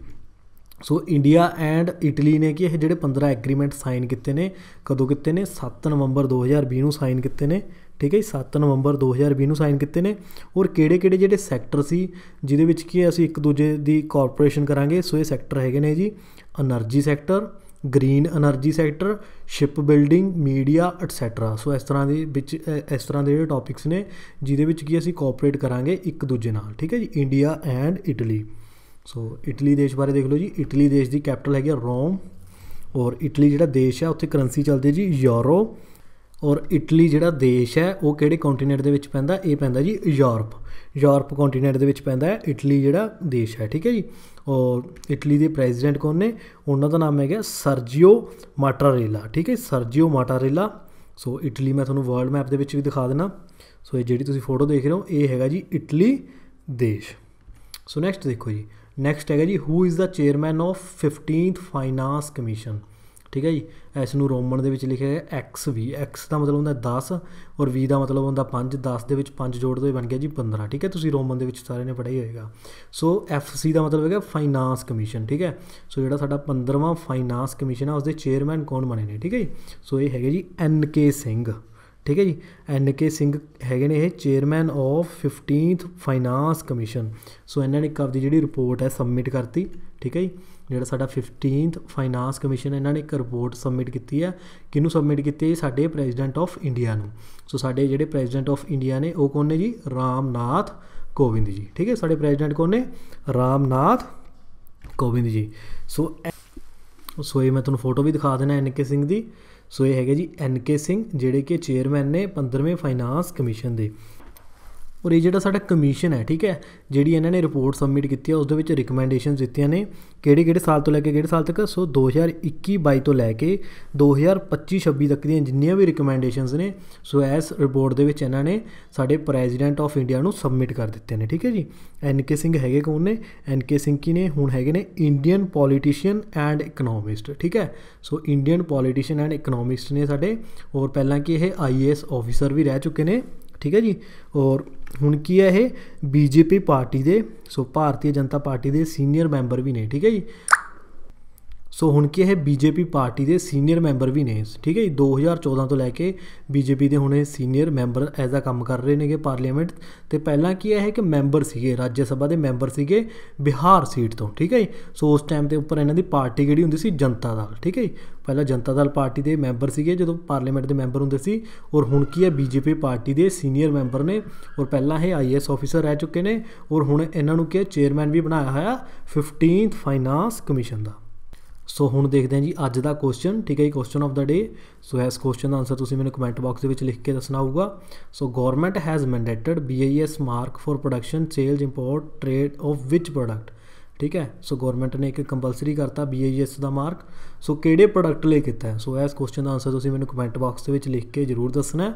so India and Italy ਨੇ ਕਿ ਇਹ ਜਿਹੜੇ 15 ਐਗਰੀਮੈਂਟ ਸਾਈਨ ਕੀਤੇ ਨੇ, ਕਦੋਂ ਕੀਤੇ ਨੇ? 7 ਨਵੰਬਰ 2020 ਨੂੰ ਸਾਈਨ ਕੀਤੇ ਨੇ। ਠੀਕ ਹੈ 7 ਨਵੰਬਰ 2020 ਨੂੰ ਸਾਈਨ ਕੀਤੇ ਨੇ। ਔਰ ਕਿਹੜੇ-ਕਿਹੜੇ ਜਿਹੜੇ ਸੈਕਟਰ ਸੀ, ਜਿਹਦੇ ਵਿੱਚ ਕਿ ਅਸੀਂ ਇੱਕ ਦੂਜੇ ਦੀ ਕੋਆਪਰੇਸ਼ਨ ਕਰਾਂਗੇ। ਸੋ ਇਹ ਸੈਕਟਰ ਹੈਗੇ ਨੇ ਜੀ energy sector green energy sector shipbuilding media etcetera so ਇਸ ਤਰ੍ਹਾਂ ਦੇ ਵਿੱਚ ਇਸ ਤਰ੍ਹਾਂ ਦੇ ਜਿਹੜੇ ਟੌਪਿਕਸ ਨੇ, ਜਿਹਦੇ ਵਿੱਚ ਕਿ ਅਸੀਂ ਕੋਆਪਰੇਟ ਕਰਾਂਗੇ ਇੱਕ ਦੂਜੇ ਨਾਲ। ਠੀਕ ਹੈ ਜੀ India and Italy so Italy ਦੇਸ਼ ਬਾਰੇ ਦੇਖ ਲਓ ਜੀ। ਇਟਲੀ ਦੇਸ਼ ਦੀ ਕੈਪੀਟਲ ਹੈਗੀ ਰੋਮ ਔਰ ਇਟਲੀ ਜਿਹੜਾ ਦੇਸ਼ ਹੈ ਉੱਥੇ ਕਰੰਸੀ ਚੱਲਦੀ ਜੀ ਯੂਰੋ ਔਰ ਇਟਲੀ ਜਿਹੜਾ ਦੇਸ਼ ਹੈ, ਉਹ ਕਿਹੜੇ ਕੰਟੀਨੈਂਟ ਦੇ ਵਿੱਚ ਪੈਂਦਾ? ਇਹ ਪੈਂਦਾ ਜੀ ਯੂਰਪ। ਯੂਰਪ ਕੰਟੀਨੈਂਟ ਦੇ ਵਿੱਚ ਪੈਂਦਾ ਹੈ, ਇਟਲੀ ਜਿਹੜਾ ਦੇਸ਼ ਹੈ, ਠੀਕ ਹੈ ਜੀ। ਔਰ ਇਟਲੀ ਦੇ ਪ੍ਰੈਜ਼ੀਡੈਂਟ ਕੌਣ ਨੇ? ਉਹਨਾਂ ਦਾ ਨਾਮ ਹੈਗਾ ਸਰਜੀਓ ਮਾਟਾਰੇਲਾ, ਠੀਕ ਹੈ ਸਰਜੀਓ ਮਾਟਾਰੇਲਾ। ਸੋ ਇਟਲੀ ਮੈਂ ਤੁਹਾਨੂੰ ਵਰਲਡ ਮੈਪ ਦੇ ਵਿੱਚ ਵੀ ਦਿਖਾ ਦੇਣਾ ਸੋ ਇਹ ਜਿਹੜੀ ਤੁਸੀਂ ਫੋਟੋ ਦੇਖ ਰਹੇ ਹੋ, ਇਹ ਹੈਗਾ ਜੀ ਇਟਲੀ ਦੇਸ਼। ਸੋ ਨੈਕਸਟ ਦੇਖੋ ਜੀ ਨੈਕਸਟ ਹੈਗਾ ਜੀ who is the chairman of 15th finance commission ਠੀਕ ਹੈ ਜੀ, ਇਸ ਨੂੰ ਰੋਮਨ ਦੇ ਵਿੱਚ ਲਿਖਿਆ ਹੈ ਐਕਸ ਵੀ। ਐਕਸ ਦਾ ਮਤਲਬ ਹੁੰਦਾ 10 ਔਰ ਵੀ ਦਾ ਮਤਲਬ ਹੁੰਦਾ 5 10 ਦੇ ਵਿੱਚ 5 ਜੋੜ ਦੋ ਬਣ ਗਿਆ ਜੀ 15 ਠੀਕ ਹੈ, ਤੁਸੀਂ ਰੋਮਨ ਦੇ ਵਿੱਚ ਸਾਰੇ ਨੇ ਪੜ੍ਹਿਆ ਹੋਏਗਾ। ਸੋ ਐਫ ਸੀ ਦਾ ਮਤਲਬ ਹੈਗਾ ਫਾਈਨਾਂਸ ਕਮਿਸ਼ਨ ਠੀਕ ਹੈ ਸੋ ਜਿਹੜਾ ਸਾਡਾ 15ਵਾਂ ਫਾਈਨਾਂਸ ਕਮਿਸ਼ਨ ਆ, ਉਸਦੇ ਚੇਅਰਮੈਨ ਕੌਣ ਬਣੇ ਨੇ? ਠੀਕ ਹੈ ਜੀ ਸੋ ਇਹ ਹੈਗੇ ਜੀ ਐਨ ਕੇ ਸਿੰਘ। ਠੀਕ ਹੈ ਜੀ? ਐਨ ਕੇ ਸਿੰਘ ਹੈਗੇ ਨੇ ਇਹ chairman of 15th finance commission so ਇਹਨਾਂ ਨੇ ਇੱਕ ਆਪਦੀ ਜਿਹੜੀ ਰਿਪੋਰਟ ਹੈ ਸਬਮਿਟ ਕਰਤੀ, ਠੀਕ ਹੈ ਜੀ? ਜਿਹੜਾ ਸਾਡਾ 15th ਫਾਈਨਾਂਸ ਕਮਿਸ਼ਨ ਇਹਨਾਂ ਨੇ ਇੱਕ ਰਿਪੋਰਟ ਸਬਮਿਟ ਕੀਤੀ ਹੈ। ਕਿਹਨੂੰ ਸਬਮਿਟ ਕੀਤੀ ਹੈ ਸਾਡੇ ਪ੍ਰੈਜ਼ੀਡੈਂਟ ਆਫ ਇੰਡੀਆ ਨੂੰ। ਸੋ ਸਾਡੇ ਜਿਹੜੇ ਪ੍ਰੈਜ਼ੀਡੈਂਟ ਆਫ ਇੰਡੀਆ ਨੇ, ਉਹ ਕੌਣ ਨੇ ਜੀ? ਰਾਮਨਾਥ ਕੋਵਿੰਦ ਜੀ। ਠੀਕ ਹੈ? ਸਾਡੇ ਪ੍ਰੈਜ਼ੀਡੈਂਟ ਕੌਣ ਨੇ? ਰਾਮਨਾਥ ਕੋਵਿੰਦ ਜੀ। ਸੋ ਸੋ ਇਹ ਮੈਂ ਤੁਹਾਨੂੰ ਫੋਟੋ ਵੀ ਦਿਖਾ ਦੇਣਾ ਐਨ ਕੇ ਸਿੰਘ ਦੀ। ਸੋ ਇਹ ਹੈਗੇ ਜੀ ਐਨ ਕੇ ਸਿੰਘ, ਜਿਹੜੇ ਕਿ ਚੇਅਰਮੈਨ ਨੇ 15ਵੇਂ ਫਾਈਨਾਂਸ ਕਮਿਸ਼ਨ ਦੇ। ਔਰ ਇਹ ਜਿਹੜਾ ਸਾਡਾ ਕਮਿਸ਼ਨ ਹੈ, ਠੀਕ ਹੈ, ਜਿਹੜੀ ਇਹਨਾਂ ਨੇ ਰਿਪੋਰਟ ਸਬਮਿਟ ਕੀਤੀ ਹੈ, ਉਸ ਦੇ ਵਿੱਚ ਰਿਕਮੈਂਡੇਸ਼ਨਸ ਦਿੱਤੀਆਂ ਨੇ ਕਿਹੜੇ ਕਿਹੜੇ ਸਾਲ ਤੋਂ ਲੈ ਕੇ ਕਿਹੜੇ ਸਾਲ ਤੱਕ? ਸੋ 2021-22 ਤੋਂ ਲੈ ਕੇ 2025-26 ਤੱਕ ਦੀਆਂ ਜਿੰਨੀਆਂ ਵੀ ਰਿਕਮੈਂਡੇਸ਼ਨਸ ਨੇ, ਸੋ ਇਸ ਰਿਪੋਰਟ ਦੇ ਵਿੱਚ ਇਹਨਾਂ ਨੇ ਸਾਡੇ ਪ੍ਰੈਜ਼ੀਡੈਂਟ ਆਫ ਇੰਡੀਆ ਨੂੰ ਸਬਮਿਟ ਕਰ ਦਿੱਤੇ ਨੇ, ਠੀਕ ਹੈ ਜੀ। ਐਨ ਕੇ ਸਿੰਘ ਹੈਗੇ ਕੌਣ ਨੇ? ਐਨ ਕੇ ਸਿੰਘ ਕੀ ਨੇ? ਹੁਣ ਹੈਗੇ ਨੇ ਇੰਡੀਅਨ ਪੋਲੀਟੀਸ਼ੀਅਨ ਐਂਡ ਇਕਨੋਮਿਸਟ ਠੀਕ ਹੈ। So Indian politician and economist ਨੇ ਸਾਡੇ, ਔਰ ਪਹਿਲਾਂ ਕਿ ਇਹ ਆਈਏਐਸ ਆਫੀਸਰ ਵੀ ਰਹਿ ਚੁੱਕੇ ਨੇ, ਠੀਕ ਹੈ ਜੀ। ਔਰ ਹੁਣ ਕੀ ਹੈ ਇਹ? ਬੀਜੇਪੀ ਪਾਰਟੀ ਦੇ, ਸੋ ਭਾਰਤੀ ਜਨਤਾ ਪਾਰਟੀ ਦੇ ਸੀਨੀਅਰ ਮੈਂਬਰ ਵੀ ਨੇ, ਠੀਕ ਹੈ ਜੀ? ਸੋ ਹੁਣ ਕੀ ਇਹ ਬੀਜੇਪੀ ਪਾਰਟੀ ਦੇ ਸੀਨੀਅਰ ਮੈਂਬਰ ਵੀ ਨੇ। ਠੀਕ ਹੈ ਜੀ 2014 ਤੋਂ ਲੈ ਕੇ ਬੀਜੇਪੀ ਦੇ ਹੁਣ ਇਹ ਸੀਨੀਅਰ ਮੈਂਬਰ ਐਜ਼ ਆ ਕੰਮ ਕਰ ਰਹੇ ਨੇਗੇ ਪਾਰਲੀਮੈਂਟ ਤੇ ਪਹਿਲਾਂ ਕੀ ਹੈ ਕਿ ਮੈਂਬਰ ਸੀਗੇ, ਰਾਜ ਸਭਾ ਦੇ ਮੈਂਬਰ ਸੀਗੇ ਬਿਹਾਰ ਸੀਟ ਤੋਂ। ਠੀਕ ਹੈ ਜੀ, ਸੋ ਉਸ ਟਾਈਮ ਤੇ ਉੱਪਰ ਇਹਨਾਂ ਦੀ ਪਾਰਟੀ ਕਿਹੜੀ ਹੁੰਦੀ ਸੀ ਜਨਤਾ ਦਲ। ਠੀਕ ਹੈ ਜੀ, ਪਹਿਲਾਂ ਜਨਤਾ ਦਲ ਪਾਰਟੀ ਦੇ ਮੈਂਬਰ ਸੀਗੇ ਜਦੋਂ ਪਾਰਲੀਮੈਂਟ ਦੇ ਮੈਂਬਰ ਹੁੰਦੇ ਸੀ, ਔਰ ਹੁਣ ਕੀ ਹੈ ਬੀਜੇਪੀ ਪਾਰਟੀ ਦੇ ਸੀਨੀਅਰ ਮੈਂਬਰ ਨੇ, ਔਰ ਪਹਿਲਾਂ ਇਹ ਆਈਐਸ ਆਫੀਸਰ ਰਹਿ ਚੁੱਕੇ ਨੇ, ਔਰ ਹੁਣ ਇਹਨਾਂ ਨੂੰ ਕੀ ਚੇਅਰਮੈਨ ਵੀ ਬਣਾਇਆ ਹੋਇਆ 15th ਫਾਈਨਾਂਸ ਕਮਿਸ਼ਨ ਦਾ। ਸੋ ਹੁਣ ਦੇਖਦੇ ਹਾਂ ਜੀ, ਅੱਜ ਦਾ ਕੁਐਸਚਨ ਠੀਕ ਹੈ ਜੀ ਕੁਐਸਚਨ ਆਫ ਦਾ ਡੇ ਸੋ ਇਸ ਕੁਐਸਚਨ ਦਾ ਆਨਸਰ ਤੁਸੀਂ ਮੈਨੂੰ ਕਮੈਂਟ ਬਾਕਸ ਦੇ ਵਿੱਚ ਲਿਖ ਕੇ ਦੱਸਣਾ ਹੋਊਗਾ। So government has mandated BIS mark for production sales import trade of which product ਠੀਕ ਹੈ ਸੋ ਗਵਰਨਮੈਂਟ ਨੇ ਇੱਕ ਕੰਪਲਸਰੀ ਕਰਤਾ BIS ਦਾ ਮਾਰਕ ਸੋ ਕਿਹੜੇ ਪ੍ਰੋਡਕਟ ਲਈ ਕੀਤਾ ਸੋ ਇਸ ਕੁਐਸਚਨ ਦਾ ਆਨਸਰ ਤੁਸੀਂ ਮੈਨੂੰ ਕਮੈਂਟ ਬਾਕਸ ਦੇ ਵਿੱਚ ਲਿਖ ਕੇ ਜਰੂਰ ਦੱਸਣਾ